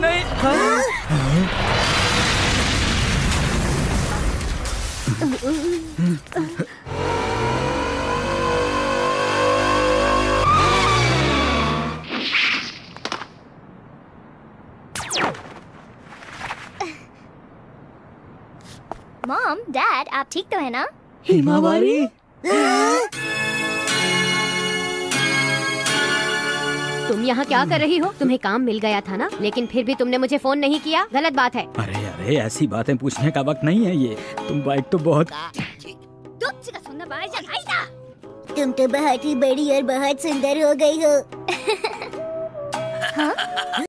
नहीं mom dad आप ठीक तो है ना? हिमावारी तुम यहाँ क्या कर रही हो? तुम्हें काम मिल गया था ना? लेकिन फिर भी तुमने मुझे फ़ोन नहीं किया। गलत बात है। अरे अरे ऐसी बातें पूछने का वक्त नहीं है ये। तुम बाइक तो बहुत तुम तो बहुत ही बड़ी और बहुत सुंदर हो गई हो।